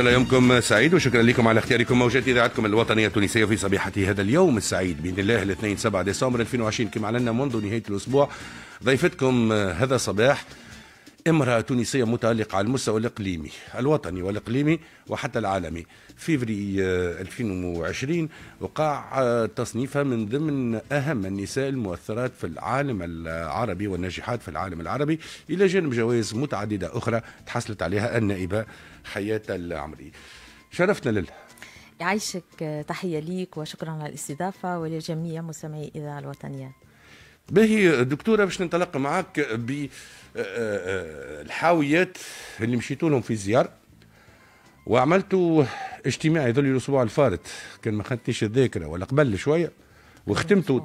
شاء الله يومكم سعيد وشكرا لكم على اختياركم موجات إذاعتكم الوطنية التونسية في صبيحه هذا اليوم السعيد بإذن الله الاثنين 7 ديسمبر 2020 كما أعلنا منذ نهاية الأسبوع ضيفتكم هذا الصباح امرأة تونسية متألقة على المستوى الإقليمي الوطني والإقليمي وحتى العالمي. فيفري 2020 وقع تصنيفها من ضمن أهم النساء المؤثرات في العالم العربي والناجحات في العالم العربي إلى جانب جوائز متعددة أخرى تحصلت عليها النائبة حياة العمري شرفتنا لله يعيشك تحية ليك وشكرا على الاستضافة ولجميع مستمعي الإذاعة الوطنية. باهي دكتورة باش ننطلق معك بالحاويات اللي مشيتوا لهم في الزيارة وعملتوا اجتماع يظل الأسبوع الفارط. كان ما خدتنيش الذاكرة ولا قبل شوية وختمتوا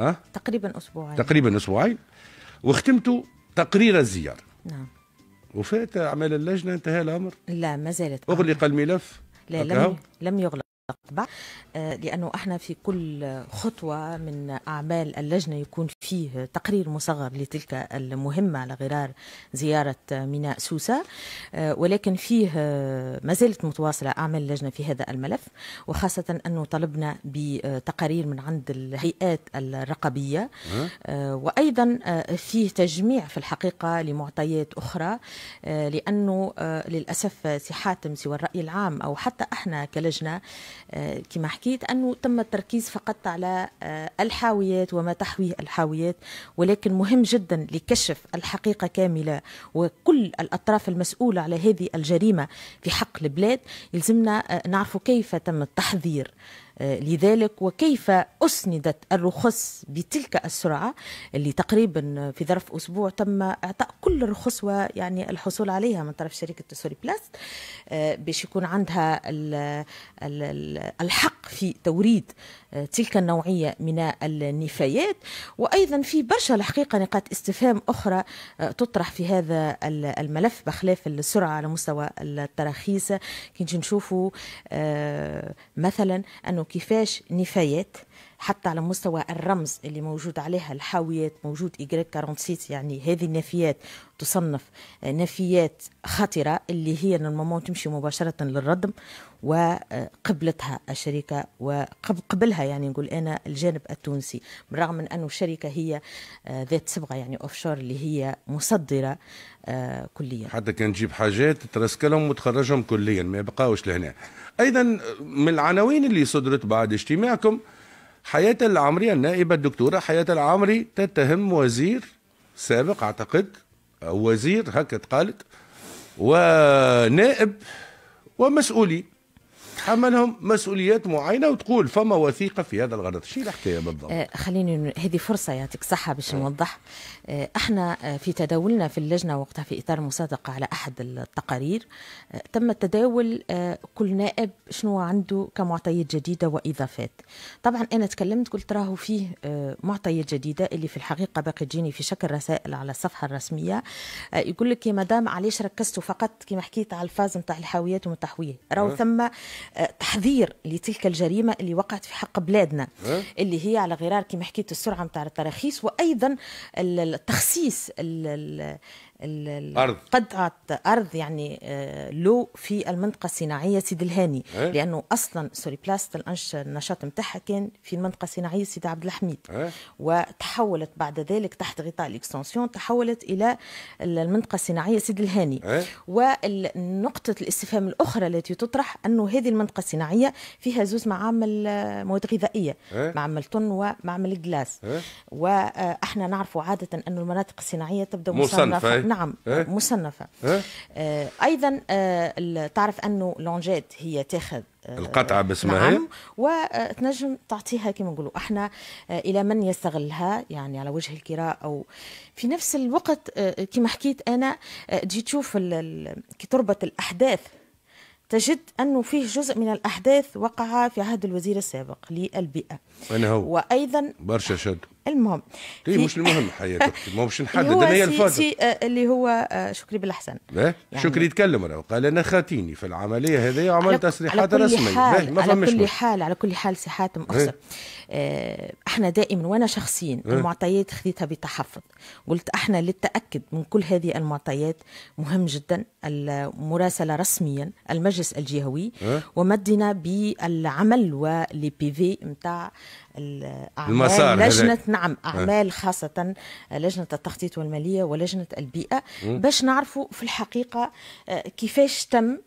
أه؟ تقريبا أسبوعين. تقريبا أسبوعين وختمتوا تقرير الزياره نعم. وفات أعمال اللجنة انتهى الأمر. لا ما زالت أغلق الملف. لا لم لم يغلق. بعد لأنه إحنا في كل خطوة من أعمال اللجنة يكون فيه تقرير مصغر لتلك المهمة على غرار زيارة ميناء سوسة ولكن فيه ما زالت متواصلة أعمال اللجنة في هذا الملف وخاصة أنه طلبنا بتقارير من عند الهيئات الرقابية وأيضا فيه تجميع في الحقيقة لمعطيات أخرى لأنه للأسف سي حاتم سوى الرأي العام أو حتى إحنا كلجنة كما حكيت أنه تم التركيز فقط على الحاويات وما تحويه الحاويات ولكن مهم جدا لكشف الحقيقة كاملة وكل الأطراف المسؤولة على هذه الجريمة في حق البلاد. يلزمنا نعرف كيف تم التحضير. لذلك وكيف أسندت الرخص بتلك السرعة اللي تقريبا في ظرف أسبوع تم إعطاء كل الرخص ويعني الحصول عليها من طرف شركة Soreplast باش يكون عندها الحق في توريد تلك النوعية من النفايات. وأيضا في برشا الحقيقة نقاط استفهام أخرى تطرح في هذا الملف بخلاف السرعة على مستوى التراخيص. كي نشوفوا مثلا أنه كيفاش نفايات حتى على مستوى الرمز اللي موجود عليها الحاويات موجود Y 46 يعني هذه النفيات تصنف نفيات خطرة اللي هي normalement تمشي مباشرة للردم وقبلتها الشركة وقبلها يعني نقول أنا الجانب التونسي بالرغم من أنه الشركة هي ذات صبغة يعني أوفشور اللي هي مصدرة كليا. حتى كان تجيب حاجات ترسكلهم وتخرجهم كليا ما يبقاوش لهنا. أيضا من العناوين اللي صدرت بعد اجتماعكم حياة العمري النائبة الدكتورة حياة العمري تتهم وزير سابق أعتقد أو وزير هكا قالت ونائب ومسؤولي تحملهم مسؤوليات معينة وتقول فما وثيقة في هذا الغرض؟ شو الحكاية بالضبط. آه خليني هذه فرصة يعطيك صحة باش نوضح. آه إحنا في تداولنا في اللجنة وقتها في إطار المصادقه على أحد التقارير آه تم التداول آه كل نائب شنو عنده كمعطيات جديدة وإضافات. طبعا أنا تكلمت قلت راهو فيه آه معطيات جديدة اللي في الحقيقة باقي تجيني في شكل رسائل على الصفحة الرسمية. آه يقول لك يا مدام علاش ركزتوا فقط كما حكيت على الفاز نتاع الحاويات والتحويه راهو ثم تحضير لتلك الجريمة اللي وقعت في حق بلادنا اللي هي على غرار كما حكيت السرعة نتاع التراخيص وأيضا التخصيص أرض. قطعة أرض يعني لو في المنطقة الصناعية سيدي الهاني أه؟ لأنه أصلا Soreplast الأنش النشاط نتاعها كان في المنطقة الصناعية سيدي عبد الحميد أه؟ وتحولت بعد ذلك تحت غطاء ال extension تحولت إلى المنطقة الصناعية سيدي الهاني أه؟ ونقطة الاستفهام الأخرى التي تطرح أنه هذه المنطقة الصناعية فيها زوز معامل مواد غذائية أه؟ معمل طن ومعمل جلاس أه؟ وإحنا نعرف عادة أن المناطق الصناعية تبدأ مصنفة مصنفة نعم أه؟ مصنفة أه؟ آه أيضا آه تعرف أنه لونجيت هي تاخذ آه القطعة باسمها نعم وتنجم تعطيها كما نقولوا إحنا آه إلى من يستغلها يعني على وجه الكراء أو في نفس الوقت آه كما حكيت أنا آه تجي تشوف كي تربط الأحداث تجد أنه فيه جزء من الأحداث وقع في عهد الوزير السابق للبيئة وين هو؟ وأيضا برشا شد المهم في مش المهم حياتك ما باش نحدد أنا هي الفاتح اللي هو شكري بالأحسن. يعني شكري يتكلم راه قال أنا خاتيني في العملية هذه وعملت تصريحات رسمية. ما على كل حال على كل حال سي حاتم اخسر إحنا دائما وأنا شخصيا المعطيات خذيتها بتحفظ. قلت إحنا للتأكد من كل هذه المعطيات مهم جدا المراسلة رسميا المجلس الجهوي ومدنا بالعمل ولي بي في نتاع المسار لجنة هذا. نعم أعمال خاصة لجنة التخطيط والمالية ولجنة البيئة باش نعرفوا في الحقيقة كيفاش تم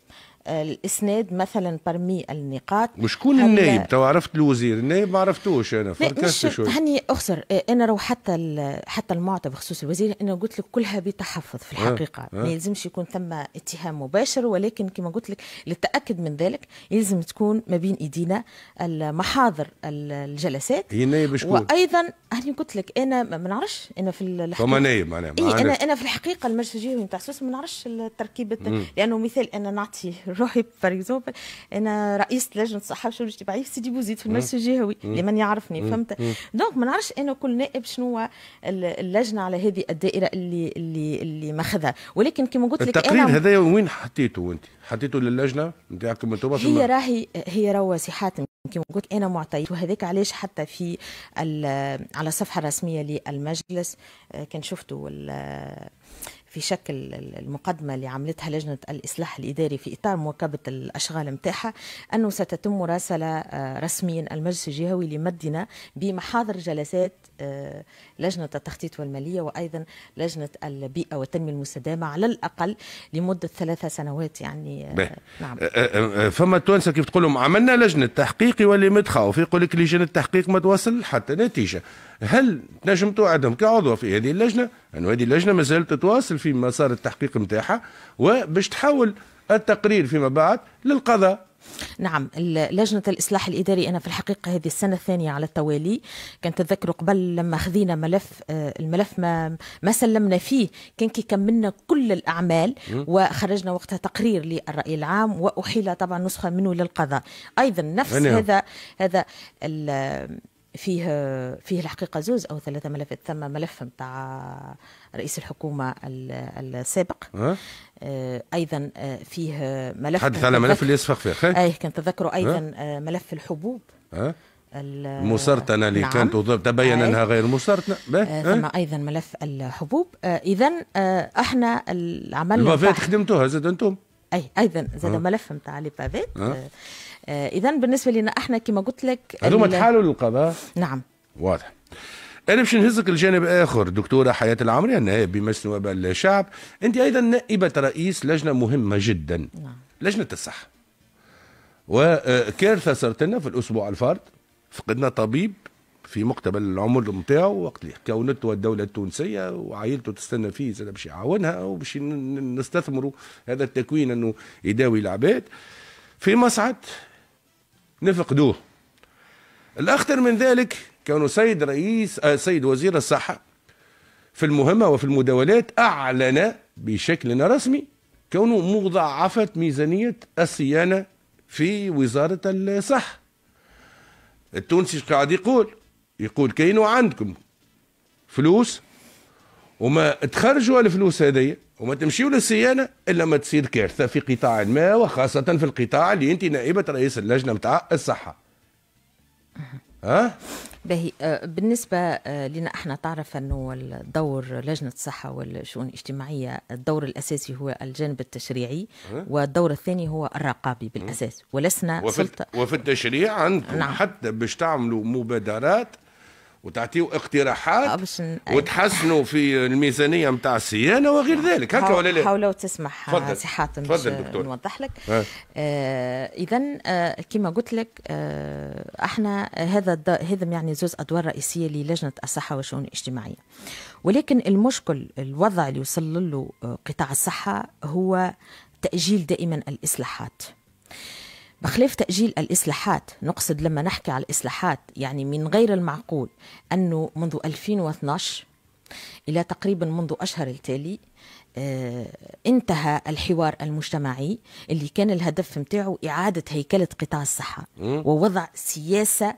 الإسناد مثلا برمي النقاط. وشكون النائب تو عرفت الوزير النائب ما عرفتوش أنا فركست شوي. هني أخسر. أنا رو حتى حتى المعطى بخصوص الوزير أنا قلت لك كلها بتحفظ في الحقيقة. آه. ما يلزمش يكون ثم اتهام مباشر ولكن كما قلت لك للتأكد من ذلك يلزم تكون ما بين إيدينا المحاضر الجلسات. هي النائب شكون وأيضا هني قلت لك أنا ما نعرفش أنا في الحقيقة. فما نائب معناها إيه أنا أنا في الحقيقة المجلس الجهوي نتاع سويسرا ما نعرفش التركيبة. لأنه مثال أنا نعطي روحي par exemple أنا رئيس لجنة الصحة والشؤون الاجتماعية في سيدي بوزيد في المجلس الجهوي لمن يعرفني فهمت؟ donc ما نعرفش أنا كل نائب شنو هو اللجنة على هذه الدائرة اللي اللي اللي ماخذها ولكن كما قلت لك التقرير هذا وين حطيته أنت؟ حطيته للجنه نتاعكم أنتم هي راهي هي روى سي حاتم. كما قلت أنا معطيت وهذاك علاش حتى في على الصفحه الرسميه للمجلس كان شفتوا في شكل المقدمة اللي عملتها لجنة الإصلاح الإداري في إطار مواكبة الأشغال متاعها أنه ستتم مراسلة رسميا المجلس الجهوي لمدنا بمحاضر جلسات لجنة التخطيط والمالية وأيضا لجنة البيئة والتنمية المستدامة على الأقل لمدة ثلاثة سنوات يعني بيه. نعم فما التوانسة كيف تقول لهم عملنا لجنة تحقيق واللي متخاوف يقول لك لجنة التحقيق ما توصل حتى نتيجة هل تنجم توعدهم كعضو في هذه اللجنة؟ أنه هذه اللجنة ما زالت تتواصل في مسار التحقيق نتاعها وباش تحول التقرير فيما بعد للقضاء. نعم لجنة الإصلاح الإداري أنا في الحقيقة هذه السنة الثانية على التوالي. كان تذكر قبل لما خذينا ملف الملف ما, ما سلمنا فيه كان كي كملنا كل الأعمال وخرجنا وقتها تقرير للرأي العام وأحيل طبعا نسخة منه للقضاء. أيضا نفس هذا هذا فيه فيه الحقيقة زوز أو ثلاثة ملفات ثم ملف نتاع رئيس الحكومة السابق. أه؟ أيضا فيه ملف حدث على ملف اللي يصفق فيه أي كان تذكروا أيضا أه؟ ملف الحبوب. أه؟ المسرطنة اللي كانت تبين أنها غير مسرطنة آه ثم أيضا ملف الحبوب. آه اذا آه إحنا العمل البافيت خدمتوها زاد أنتم أي أيضا زاد ملف نتاع لي بافيت آه آه اذا بالنسبة لنا إحنا كما قلت لك هذوما تحالوا للقضاء. نعم. واضح. أنا باش نهزك لجانب آخر دكتورة حياة العمري النائب بمجلس نواب الشعب. أنت أيضا نائبة رئيس لجنة مهمة جدا. نعم. لجنة الصحة. وكارثه صارت لنا في الأسبوع الفارط فقدنا طبيب في مقتبل العمر نتاعو وقت اللي كونته الدولة التونسية وعائلته تستنى فيه زاد باش يعاونها وباش نستثمروا هذا التكوين إنه يداوي العباد. في مصعد نفقدوه. الأخطر من ذلك كونه سيد رئيس آه سيد وزير الصحة في المهمة وفي المداولات أعلن بشكل رسمي كونه مضاعفة ميزانية الصيانة في وزارة الصحة. التونسي قاعد يقول؟ يقول كاينوا عندكم فلوس وما تخرجوا الفلوس هذيا. وما تمشيوا للصيانة إلا ما تصير كارثة في قطاع ما وخاصة في القطاع اللي أنت نائبة رئيس اللجنة متاع الصحة. ها؟ باهي. بالنسبة لنا إحنا تعرف إنه الدور لجنة الصحة والشؤون الاجتماعية الدور الأساسي هو الجانب التشريعي والدور الثاني هو الرقابي بالأساس. ولسنا وفي سلطة. وفي التشريع عندكم نعم. حتى باش تعملوا مبادرات وتعطيوا اقتراحات وتحسنوا في الميزانية نتاع الصيانة وغير ذلك. هكا ولا لا؟ حاول تسمح سي حاتم نوضح لك. آه اذا آه كما قلت لك آه أحنا هذا هذا يعني زوز أدوار رئيسية للجنة الصحة والشؤون الاجتماعية. ولكن المشكل الوضع اللي وصل له قطاع الصحة هو تأجيل دائما الإصلاحات. بخلاف تأجيل الإصلاحات نقصد لما نحكي على الإصلاحات يعني من غير المعقول أنه منذ 2012 إلى تقريبا منذ أشهر التالي آه، انتهى الحوار المجتمعي اللي كان الهدف متاعه إعادة هيكلة قطاع الصحة ووضع سياسة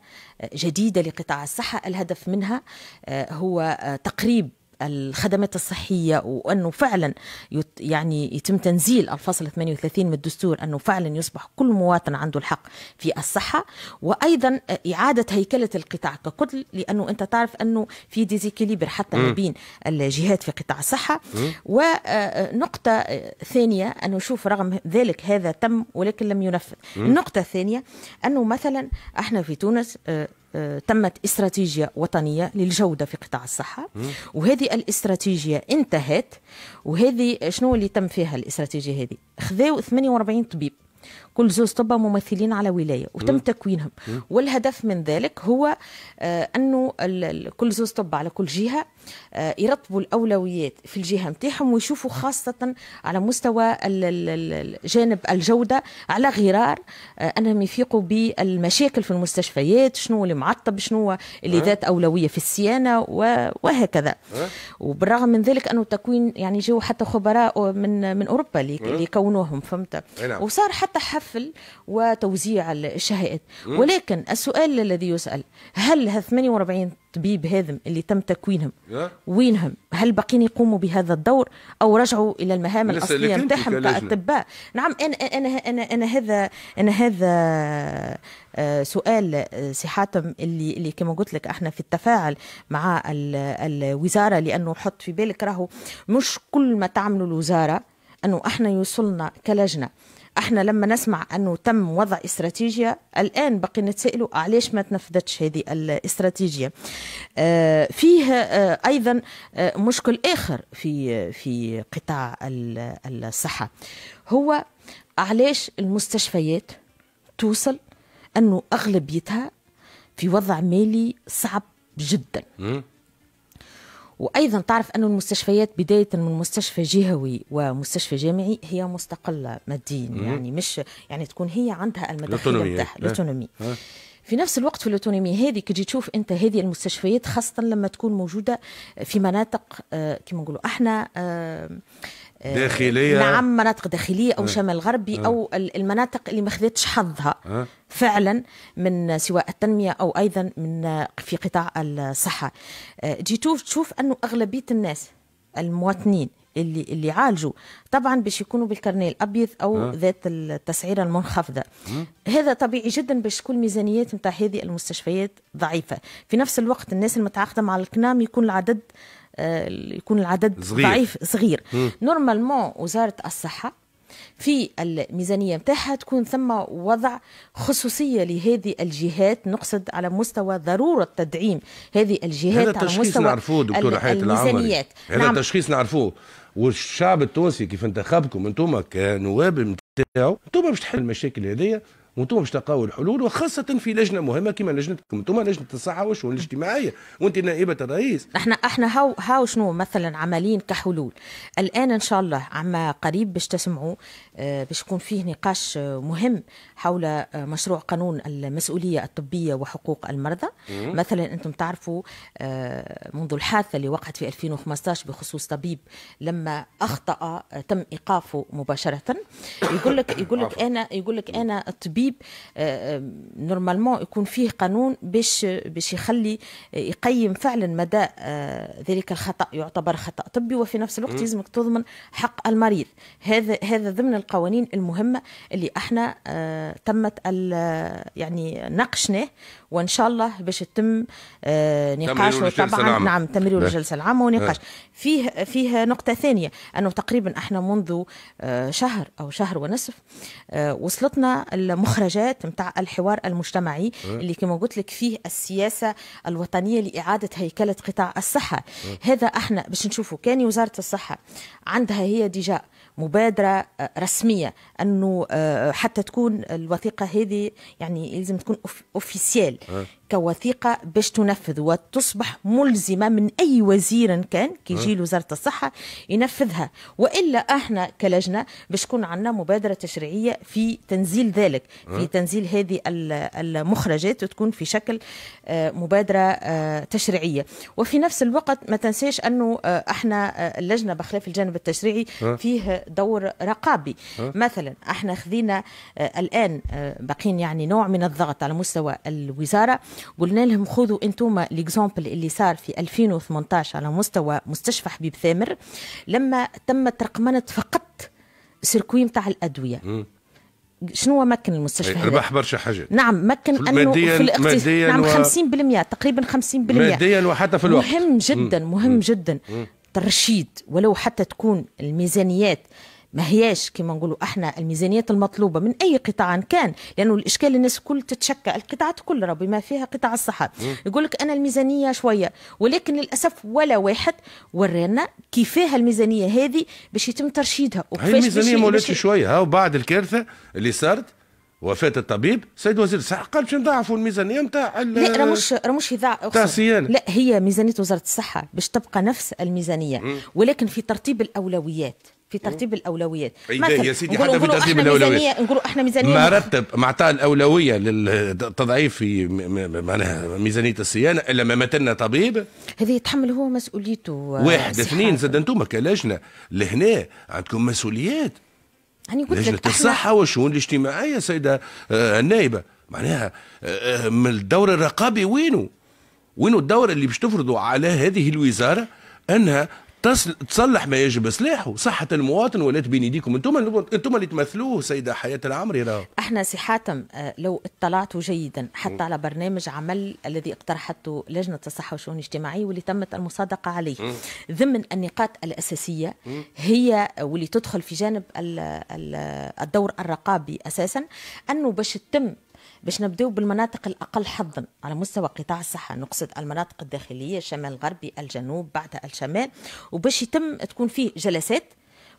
جديدة لقطاع الصحة. الهدف منها آه، هو آه، تقريب الخدمات الصحية وأنه فعلا يعني يتم تنزيل الفصل 38 من الدستور أنه فعلا يصبح كل مواطن عنده الحق في الصحة. وأيضا إعادة هيكلة القطاع ككل لأنه أنت تعرف أنه في ديزيكيليبر حتى ما بين الجهات في قطاع الصحة. ونقطة ثانية أنه شوف رغم ذلك هذا تم ولكن لم ينفذ. النقطة الثانية أنه مثلا إحنا في تونس تمت استراتيجية وطنية للجودة في قطاع الصحة. وهذه الاستراتيجية انتهت. وهذه شنو اللي تم فيها الاستراتيجية هذه؟ خذاو 48 طبيب. كل زوز طبة ممثلين على ولاية وتم تكوينهم. والهدف من ذلك هو آه أنه كل زوز طبة على كل جهة يرتبوا الأولويات في الجهة متاعهم ويشوفوا خاصة على مستوى جانب الجودة على غرار آه أنهم يفيقوا بالمشاكل في المستشفيات شنو اللي معطب شنو اللي ذات أولوية في الصيانة وهكذا. وبالرغم من ذلك أنه تكوين يعني جو حتى خبراء من من أوروبا اللي يكونوهم فهمت؟ نعم. وصار حتى حفل وتوزيع الشهادات ولكن السؤال الذي يسأل هل ه 48 طبيب هذم اللي تم تكوينهم. وينهم؟ هل باقين يقوموا بهذا الدور أو رجعوا إلى المهام الأصلية نتاعهم كأطباء؟ نعم أنا أنا أنا أنا هذا أنا هذا آه، سؤال آه، سي حاتم اللي اللي كما قلت لك إحنا في التفاعل مع الوزارة لأنه حط في بالك راهو مش كل ما تعملوا الوزارة أنه إحنا يوصلنا كلجنة. إحنا لما نسمع انه تم وضع استراتيجية الآن بقي نتسائلوا علاش ما تنفذتش هذه الاستراتيجية؟ آه فيه آه أيضا آه مشكل آخر في في قطاع الصحة. هو علاش المستشفيات توصل أنه أغلبيتها في وضع مالي صعب جدا؟ وأيضا تعرف أن المستشفيات بداية من مستشفى جهوي ومستشفى جامعي هي مستقله ماديا يعني مش يعني تكون هي عندها المداخيل نتاعها ال autonomie في نفس الوقت في ال autonomie هذه كي تشوف أنت هذه المستشفيات خاصة لما تكون موجودة في مناطق آه كما نقولوا إحنا آه داخلية. نعم مناطق داخلية أو شمال غربي أو المناطق اللي ما خذتش حظها. فعلا من سواء التنمية أو أيضا من في قطاع الصحة. جيتوف تشوف أنه أغلبية الناس المواطنين اللي اللي عالجوا طبعا باش يكونوا بالكارنيه الأبيض أو أه؟ ذات التسعيرة المنخفضة. أه؟ هذا طبيعي جدا باش تكون ميزانيات نتاع هذه المستشفيات ضعيفة. في نفس الوقت الناس المتعاقدة مع الكنام يكون العدد آه، يكون العدد صغير. ضعيف صغير. نورمالمون وزارة الصحة في الميزانية متاعها تكون ثم وضع خصوصية لهذه الجهات نقصد على مستوى ضرورة تدعيم هذه الجهات على مستوى نعرفوه دكتور الميزانيات. هذا نعم. تشخيص نعرفوه. والشعب التونسي كيف انتخبكم أنتم كنواب نتاعو أنتم باش تحل المشاكل هذيا وأنتم باش تلقاو الحلول وخاصة في لجنة مهمة كما لجنتكم أنتم لجنة الصحة والشؤون الاجتماعية وانت نائبة الرئيس. إحنا إحنا هاو هاو شنو مثلا عملين كحلول؟ الآن إن شاء الله عما قريب باش تسمعوا آه، باش يكون فيه نقاش آه، مهم حول آه، مشروع قانون المسؤولية الطبية وحقوق المرضى. مثلا أنتم تعرفوا منذ الحادثة اللي وقعت في 2015 بخصوص طبيب لما أخطأ تم إيقافه مباشرة. يقول لك يقول لك أنا يقول لك أنا الطبيب التدريب آه، آه، نورمالمون يكون فيه قانون باش باش يخلي آه، يقيم فعلا مدى ذلك الخطأ يعتبر خطأ. طبي وفي نفس الوقت لازمك تضمن حق المريض. هذا هذا ضمن القوانين المهمة اللي إحنا تمت يعني ناقشناه وإن شاء الله باش يتم نقاشه طبعا نعم تمرير الجلسه العامه ونقاش. فيه فيه نقطة ثانية أنه تقريبا إحنا منذ شهر أو شهر ونصف وصلتنا المخرجات نتاع الحوار المجتمعي اللي كما قلت لك فيه السياسة الوطنية لإعادة هيكلة قطاع الصحة. هذا إحنا باش نشوفوا كان وزارة الصحة عندها هي ديجا مبادرة آه، رسمية أنه حتى تكون الوثيقة هذه يعني لازم تكون اوفيسيال كوثيقة باش تنفذ وتصبح ملزمة من أي وزير كان كي يجي له وزارة الصحة ينفذها. وإلا إحنا كلجنة باش تكون عندنا مبادرة تشريعية في تنزيل ذلك في تنزيل هذه المخرجات وتكون في شكل آه، مبادرة آه، تشريعية. وفي نفس الوقت ما تنساش أنه آه، إحنا اللجنة بخلاف الجانب التشريعي فيه دور رقابي. مثلا إحنا خذينا الآن باقين يعني نوع من الضغط على مستوى الوزارة. قلنا لهم خذوا أنتم l'exemple اللي صار في 2018 على مستوى مستشفى حبيب ثامر. لما تمت رقمنة فقط circuit نتاع الأدوية. شنو مكن المستشفى ربح برشا حاجات نعم مكن أنه في الاقتصاد نعم و... 50% تقريبا 50% ماديا وحتى في الوقت. مهم جدا مهم مم. جدا. ترشيد ولو حتى تكون الميزانيات ما هياش كما نقولوا إحنا الميزانيات المطلوبة من أي قطاع كان لأنه الإشكال الناس الكل تتشكى. القطاعات كلها بما فيها قطاع الصحة. يقول لك أنا الميزانية شوية ولكن للأسف ولا واحد ورانا كيفاه الميزانية هذه باش يتم ترشيدها. هي الميزانية ما ولاتش شوية. ها وبعد الكارثة اللي صارت وفاة الطبيب سيد وزير الصحة قال باش نضاعفوا الميزانية نتاع لا راه مش راه مش يضاعف لا هي ميزانية وزارة الصحة باش تبقى نفس الميزانية. ولكن في ترتيب الأولويات. في ترتيب الأولويات. مثلا يا سيدي حتى في ترتيب الأولويات؟ نقولوا إحنا ميزانية ما رتب معناتها الأولوية للتضعيف في معناها ميزانية الصيانة إلا ما ماتنا طبيب. هذه يتحمل هو مسؤوليته واحد اثنين زاد أنتم كلجنه لهنا عندكم مسؤوليات. يعني قلت لجنة لك الصحة والشؤون الاجتماعية سيدة آه، النائبة. معناها آه، من الدور الرقابي وينه؟ وينه الدور اللي باش تفرضوا على هذه الوزارة؟ أنها تصلح ما يجب إصلاحه. صحة المواطن ولات بين يديكم أنتم أنتم اللي تمثلوه سيدة حياة العمري راهو. إحنا سي حاتم آه، لو اطلعتوا جيدا حتى على برنامج عمل الذي اقترحته لجنة الصحة والشؤون الاجتماعية واللي تمت المصادقة عليه. ضمن النقاط الأساسية هي واللي تدخل في جانب الدور الرقابي أساسا انه باش تتم باش نبداو بالمناطق الأقل حظا على مستوى قطاع الصحة نقصد المناطق الداخلية الشمال الغربي الجنوب بعد الشمال وباش يتم تكون فيه جلسات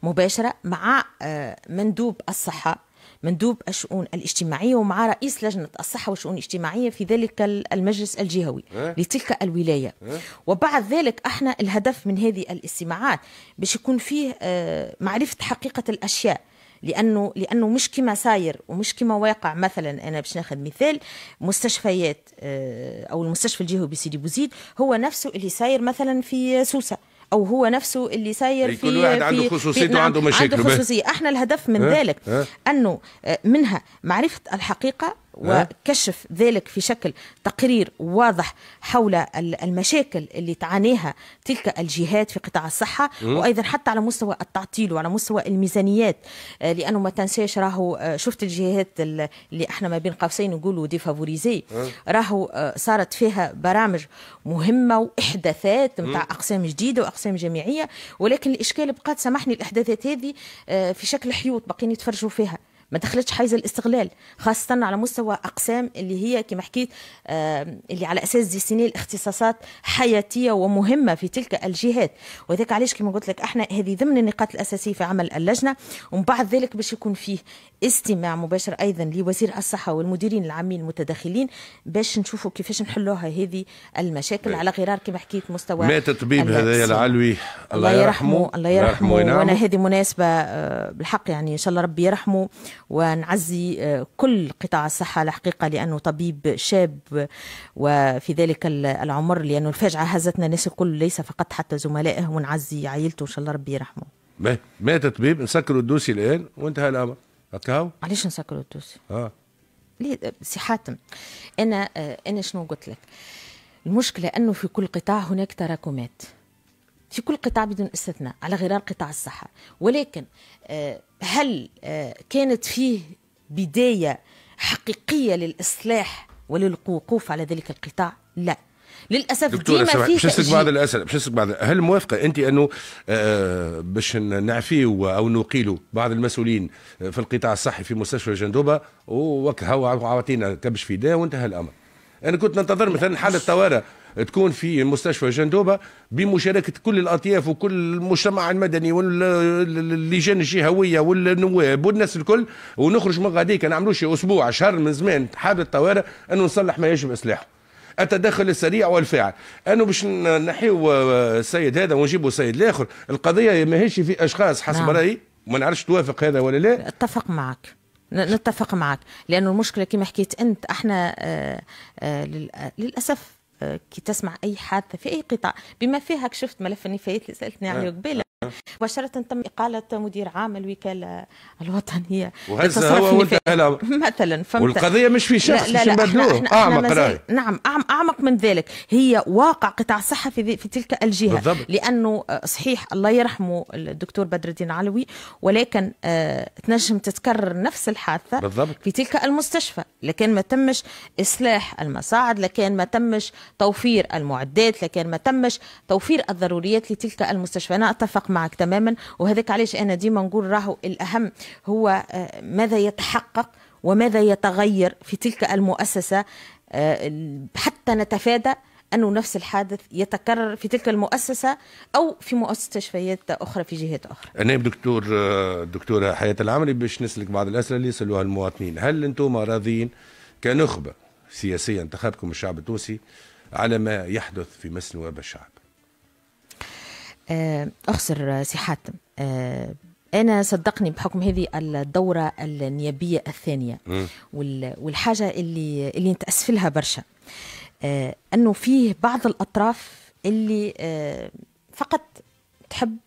مباشرة مع آه، مندوب الصحة مندوب الشؤون الاجتماعية ومع رئيس لجنة الصحة والشؤون الاجتماعية في ذلك المجلس الجهوي أه؟ لتلك الولاية أه؟ وبعد ذلك إحنا الهدف من هذه الاستماعات باش يكون فيه آه، معرفة حقيقة الأشياء لأنه لأنه مش كما ساير ومش كما واقع. مثلا أنا باش ناخذ مثال مستشفيات آه، أو المستشفى الجهوي بسيدي بوزيد هو نفسه اللي ساير مثلا في سوسة أو هو نفسه اللي ساير في كل واحد عنده خصوصيته نعم وعنده مشاكل عنده خصوصية. إحنا الهدف من ذلك أنه آه، منها معرفة الحقيقة وكشف ذلك في شكل تقرير واضح حول المشاكل اللي تعانيها تلك الجهات في قطاع الصحة وأيضا حتى على مستوى التعطيل وعلى مستوى الميزانيات. آه، لأنه ما تنساش راهو آه، شفت الجهات اللي إحنا ما بين قوسين نقولوا ديفافوريزي. راهو آه، صارت فيها برامج مهمة وإحداثات متاع أقسام جديدة وأقسام جامعية ولكن الإشكال بقات سامحني الإحداثات هذه في شكل حيوط باقيين يتفرجوا فيها. ما دخلتش حيز الاستغلال خاصة على مستوى أقسام اللي هي كما حكيت اللي على أساس ديسيني الاختصاصات حياتية ومهمة في تلك الجهات. وذلك علاش كما قلت لك إحنا هذه ضمن النقاط الأساسية في عمل اللجنة ومن بعد ذلك باش يكون فيه استماع مباشر أيضا لوزير الصحة والمديرين العامين المتداخلين باش نشوفوا كيفاش نحلوها هذه المشاكل على غرار كما حكيت مستوى مات الطبيب هذا العلوي؟ الله يرحمه. الله يرحمه. وأنا هذه مناسبة آه، بالحق يعني إن شاء الله ربي يرحمه. ونعزي آه، كل قطاع الصحة الحقيقة لأنه طبيب شاب وفي ذلك العمر لأنه الفاجعة هزتنا الناس الكل ليس فقط حتى زملائه ونعزي عائلته إن شاء الله ربي يرحمه. مات طبيب نسكروا الدوسي الآن وانتهى الأمر. هكاو علاش نسكروا الدوسي؟ آه. ليه؟ سي حاتم أنا آه، أنا شنو قلت لك؟ المشكلة أنه في كل قطاع هناك تراكمات. في كل قطاع بدون استثناء على غرار قطاع الصحة. ولكن آه، هل آه، كانت فيه بداية حقيقية للإصلاح وللوقوف على ذلك القطاع؟ لا. للأسف ديما فيه باش نسالك بعض الأسئلة باش نسالك بعض هل موافقة أنت أنه آه باش نعفيو أو نقيلوا بعض المسؤولين في القطاع الصحي في مستشفى جندوبة؟ وكها وعطينا كبش فداء وانتهى الأمر. أنا كنت ننتظر مثلا حالة طوارئ. تكون في مستشفى جندوبة بمشاركة كل الأطياف وكل المجتمع المدني واللجان الجهوية والنواب والناس الكل. ونخرج من غاديك نعملوا شي أسبوع شهر من زمان حاله طوارئ أنه نصلح ما يجب إصلاحه. التدخل السريع والفاعل. انه باش نحيو السيد هذا ونجيبوا السيد الآخر. القضية ماهيش في أشخاص حسب نعم. رأيي. ما نعرفش توافق هذا ولا لا. أتفق معك. نتفق معك. لأنه المشكلة كما حكيت أنت إحنا آآ آآ للأسف كي تسمع أي حادثة في أي قطاع. بما فيها شفت ملف النفايات اللي سألتني عليه قبيلة. مباشرة تم إقالة مدير عام الوكالة الوطنية. وهذا هو مثلا فهمت؟ والقضية مش في شخص لا لا لا إحنا أعمق إحنا نعم أعمق من ذلك. هي واقع قطاع الصحة في, في تلك الجهة. بالضبط. لأنه صحيح الله يرحمه الدكتور بدر الدين علوي ولكن آه تنجم تتكرر نفس الحادثة بالضبط. في تلك المستشفى. لكن ما تمش إصلاح المصاعد لكن ما تمش توفير المعدات لكن ما تمش توفير الضروريات لتلك المستشفى. أنا أتفق معك تماما. وهذاك علاش أنا ديما نقول راهو الأهم هو آه، ماذا يتحقق وماذا يتغير في تلك المؤسسة آه، حتى نتفادى أنه نفس الحادث يتكرر في تلك المؤسسة أو في مستشفيات أخرى في جهات أخرى. أنا دكتور آه، دكتورة حياة العمري باش نسلك بعض الأسئلة اللي يسألوها المواطنين. هل أنتم راضين كنخبة سياسية انتخبكم الشعب التونسي على ما يحدث في نواب الشعب أخسر سي حاتم آه، أنا صدقني بحكم هذه الدورة النيابية الثانية والحاجة اللي اللي نتأسف لها برشا. آه، أنه فيه بعض الأطراف اللي فقط تحب آه،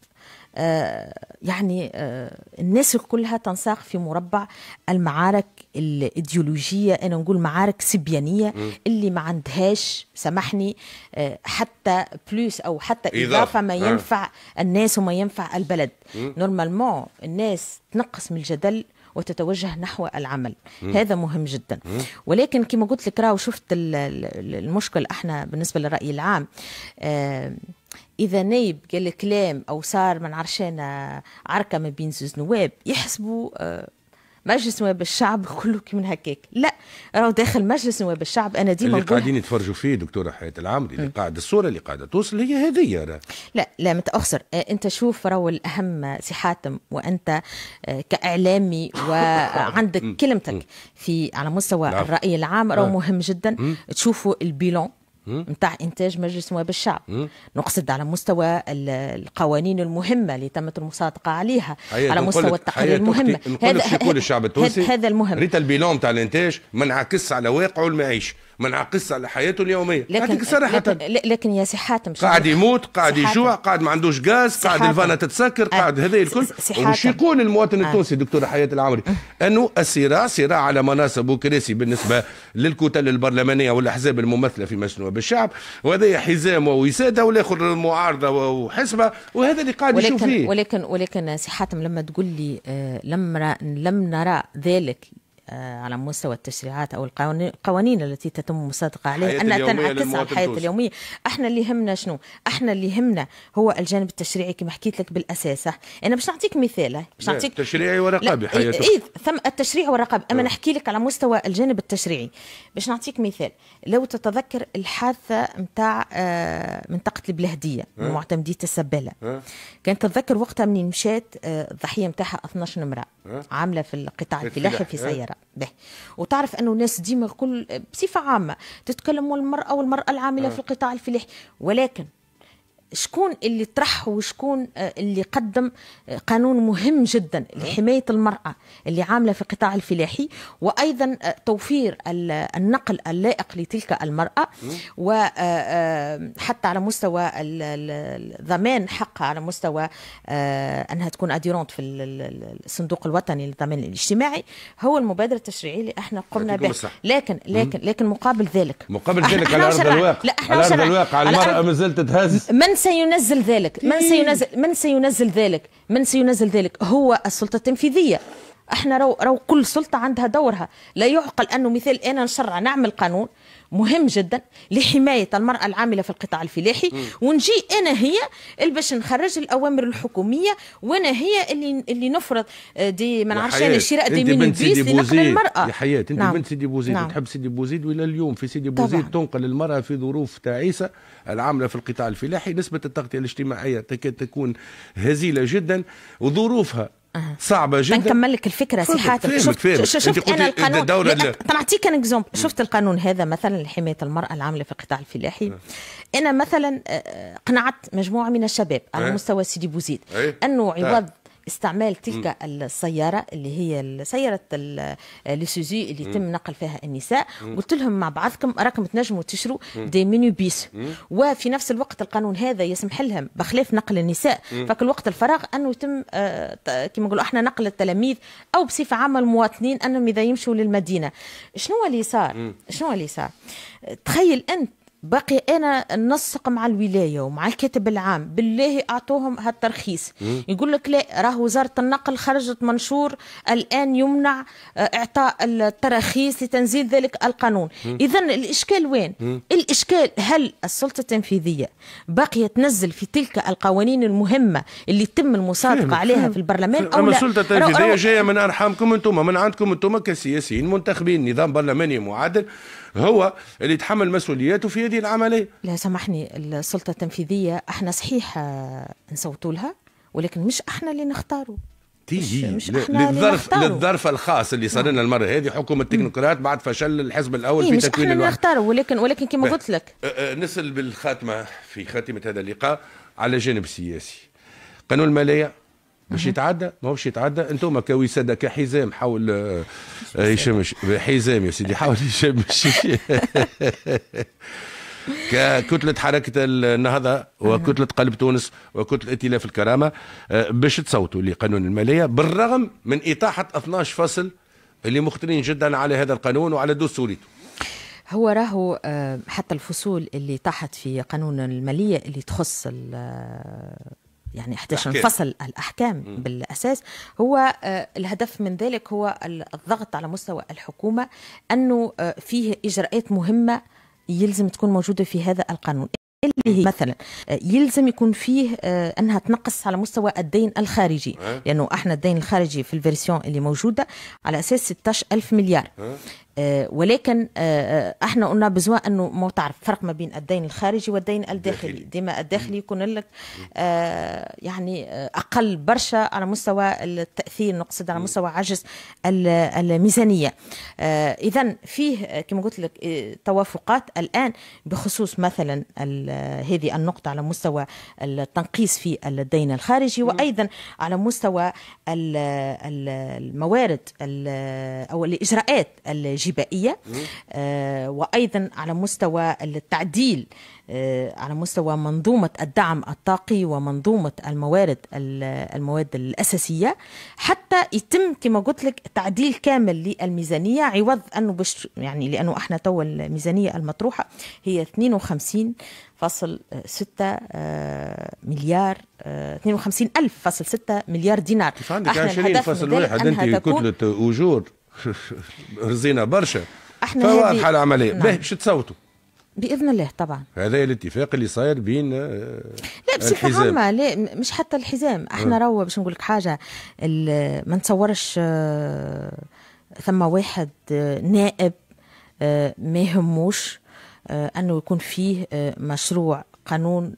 يعني آه، الناس كلها تنساق في مربع المعارك الإيديولوجية أنا نقول معارك سبيانية اللي ما عندهاش سامحني آه، حتى بلوس أو حتى إضافة. ما ينفع الناس وما ينفع البلد. نورمالمون الناس تنقص من الجدل وتتوجه نحو العمل. مم. هذا مهم جدا. مم. ولكن كما قلت لك راهو شفت المشكل إحنا بالنسبة للرأي العام آه إذا نايب قال كلام أو صار ما نعرفش أنا عركة ما بين زوز نواب يحسبوا آه مجلس نواب الشعب كله كي من هكاك. لا راهو داخل مجلس نواب الشعب أنا ديما اللي قاعدين يتفرجوا فيه دكتورة حياة العمري اللي قاعد الصورة اللي قاعدة توصل هي هذه لا لا متاخسر آه، أنت شوف راهو الأهم سي حاتم وأنت آه، كإعلامي وعندك كلمتك في على مستوى الرأي العام راهو مهم جدا. تشوفوا ال bilan. نتاع إنتاج مجلس نواب الشعب. نقصد على مستوى القوانين المهمة اللي تمت المصادقة عليها على مستوى التقارير المهمة. هذا هذا الشعب التونسي؟ هذا المهم. ريت ال bilan تاع الإنتاج منعكس على واقعه المعيشي منعكس على حياته اليومية. لكن صراحة. لكن, لكن يا سي حاتم قاعد يموت قاعد يجوع قاعد ما عندوش غاز قاعد الفانا تتسكر قاعد هذا الكل. وش يقول المواطن التونسي دكتور حياة العمري أنه الصراع صراع على مناصب وكراسي بالنسبة للكتل البرلمانية والأحزاب الممثلة في مجلس نواب الشعب. وهذا حزام ووسادة والآخر معارضة وحسبة وهذا اللي قاعد يشوف فيه. ولكن ولكن سي حاتم لما تقول لي آه لم لم نرى ذلك آه، على مستوى التشريعات أو القوانين التي تتم المصادقة عليها. أنها تنعكس على الحياة اليومية. إحنا اللي يهمنا شنو؟ إحنا اللي يهمنا هو الجانب التشريعي كما حكيت لك بالأساس. أنا باش نعطيك مثال باش نعطيك تشريعي ورقابي حياته. إيه ثم التشريع والرقابه أما نحكي لك على مستوى الجانب التشريعي. باش نعطيك مثال. لو تتذكر الحادثة نتاع آه منطقة البلهدية معتمديه السباله كانت تتذكر وقتها منين مشات آه الضحية نتاعها 12 امراه عاملة في القطاع الفلاحي في سيارة. به. وتعرف أنه الناس ديما الكل بصفة عامة تتكلم والمرأة والمرأة العاملة في القطاع الفلاحي ولكن شكون اللي طرح وشكون آه، اللي قدم آه، قانون مهم جدا لحماية المرأة اللي عاملة في القطاع الفلاحي وأيضا آه، توفير النقل اللائق لتلك المرأة وحتى على مستوى ضمان حقها على مستوى أنها تكون أديرونت في الصندوق الوطني للضمان الاجتماعي. هو المبادرة التشريعية اللي إحنا قمنا بها. لكن لكن لكن مقابل ذلك. مقابل ذلك على أرض الواقع. على أرض الواقع. المرأة ما زالت تهز من سينزل ذلك؟ من سينزل من سينزل ذلك؟ من سينزل ذلك؟ هو السلطة التنفيذية. إحنا رو, رو كل سلطة عندها دورها. لا يعقل أنه مثال أنا نشرع نعمل قانون مهم جدا لحماية المرأة العاملة في القطاع الفلاحي. ونجي أنا هي اللي باش نخرج الأوامر الحكومية وأنا هي اللي اللي نفرض des ما نعرفش أنا شراء des minibus لنقل المرأة. يا حياة أنت نعم. بنت سيدي بوزيد. نعم. تحب سيدي بوزيد وإلى اليوم في سيدي بوزيد تنقل المرأة في ظروف تعيسة العاملة في القطاع الفلاحي؟ نسبة التغطية الاجتماعية تكاد تكون هزيلة جدا وظروفها صعبة جدا. نكمل لك الفكرة سي حاتم شفت, شفت أنا القانون؟ نعطيك un exemple شفت القانون هذا مثلا لحماية المرأة العاملة في القطاع الفلاحي؟ أنا مثلا قنعت مجموعة من الشباب على مستوى سيدي بوزيد أنه عوض استعمال تلك السيارة اللي هي سيارة لـ Isuzu اللي يتم نقل فيها النساء. قلت لهم مع بعضكم راكم تنجموا تشروا des minibus. وفي نفس الوقت القانون هذا يسمح لهم بخلاف نقل النساء. فك الوقت الفراغ أنه يتم آه كما نقولوا إحنا نقل التلاميذ أو بصفة عامة المواطنين أنهم إذا يمشوا للمدينة. شنو اللي صار؟ شنو اللي صار؟ تخيل أنت باقي أنا ننسق مع الولاية ومع الكاتب العام بالله أعطوهم هالترخيص. يقول لك لا راه وزارة النقل خرجت منشور الآن يمنع آه، إعطاء التراخيص لتنزيل ذلك القانون. اذا الإشكال وين؟ مم. الإشكال هل السلطة التنفيذية باقيه تنزل في تلك القوانين المهمة اللي تم المصادقة عليها في البرلمان أو لا؟ السلطة التنفيذية جاية من أرحامكم أنتم من عندكم أنتم كسياسيين منتخبين نظام برلماني معادل هو اللي يتحمل مسؤولياته في هذه العملية. لا سامحني السلطة التنفيذية إحنا صحيح آه، نصوتوا لها ولكن مش إحنا اللي نختاروا. مش, مش للظرف للظرف الخاص اللي صار لنا نعم. المرة هذه حكومة التكنوقراط بعد فشل الحزب الأول إيه في تكوين الوحده مش إحنا اللي نختاروا ولكن ولكن كما قلت لك. نسال بالخاتمة في خاتمة هذا اللقاء على جانب سياسي. قانون الماليه باش يتعدى؟ ما هوش يتعدى. أنتم كوساده كحزام حول آه، هشام حزام يا سيدي حول هشام ككتلة حركة النهضة وكتلة قلب تونس وكتلة ائتلاف الكرامة آه، باش تصوتوا لقانون المالية بالرغم من إطاحة 12 فصل اللي مختلين جدا على هذا القانون وعلى دستوريته هو راهو آه، حتى الفصول اللي طاحت في قانون المالية اللي تخص يعني 11 فصل الأحكام م. بالأساس هو آه، الهدف من ذلك هو الضغط على مستوى الحكومة أنه آه، فيه إجراءات مهمة يلزم تكون موجودة في هذا القانون. اللي هي مثلا آه، يلزم يكون فيه أنها تنقص على مستوى الدين الخارجي. لأنه إحنا الدين الخارجي في الفيرسيون اللي موجودة على أساس 16 ألف مليار. آه، ولكن آه، آه، إحنا قلنا بزوا انه ما تعرف فرق ما بين الدين الخارجي والدين الداخلي. ديما الداخلي يكون لك يعني أقل برشا على مستوى التأثير نقصد على مستوى عجز الميزانية. اذا فيه كما قلت لك توافقات الآن بخصوص مثلا هذه النقطة على مستوى التنقيص في الدين الخارجي وأيضا على مستوى الموارد أو الإجراءات الجبائية آه وأيضا على مستوى التعديل آه على مستوى منظومة الدعم الطاقي ومنظومة الموارد المواد الأساسية. حتى يتم كما قلت لك تعديل كامل للميزانية. عوض أنه بش يعني لأنه إحنا تو الميزانية المطروحة هي 52 فاصل ستة آه، مليار 52 آه، ألف فاصل ستة مليار دينار. كيف عندك 20 فاصل واحد أنت كتلة أجور. رزينا برشا. إحنا فواضحه العملية. نعم. باش تصوتوا. بإذن الله طبعا. هذا الاتفاق اللي صاير بين آه، لا بصفة عامة لا مش حتى الحزام. إحنا أه. رو باش نقول لك حاجة ما نتصورش آه، ثم واحد آه، نائب ما يهموش أنه يكون فيه مشروع قانون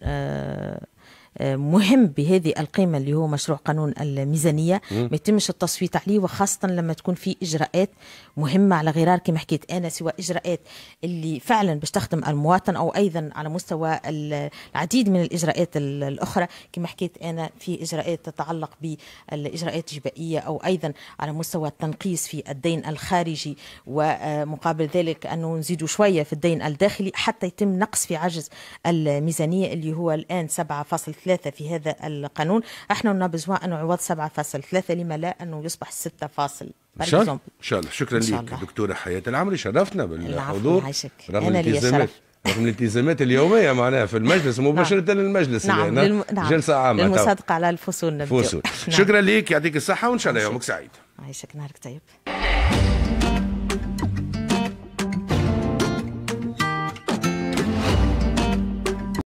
مهم بهذه القيمة اللي هو مشروع قانون الميزانية. ما يتمش التصويت عليه وخاصة لما تكون في إجراءات مهمة على غرار كما حكيت أنا سواء إجراءات اللي فعلا باش تخدم المواطن أو أيضا على مستوى العديد من الإجراءات الأخرى. كما حكيت أنا في إجراءات تتعلق بالإجراءات الجبائية أو أيضا على مستوى التنقيص في الدين الخارجي. ومقابل ذلك أنه نزيدوا شوية في الدين الداخلي حتى يتم نقص في عجز الميزانية اللي هو الآن 7.3 ثلاثة في هذا القانون. إحنا نبزوا أنه عوض سبعة فاصل ثلاثة لما لا أنه يصبح ستة فاصل. إن شاء الله إن شاء الله. شكرا لك دكتورة حياة العمري. شرفتنا بالحضور. رغم الالتزامات رغم الالتزامات اليومية معناها في المجلس نعم. مباشرة للمجلس نعم, للم... نعم. جلسة عامة. للمصادقة على الفصول نبدأ. فصول. نعم. شكرا لك يعطيك الصحة وإن شاء الله يومك سعيد. عايشك نهارك طيب.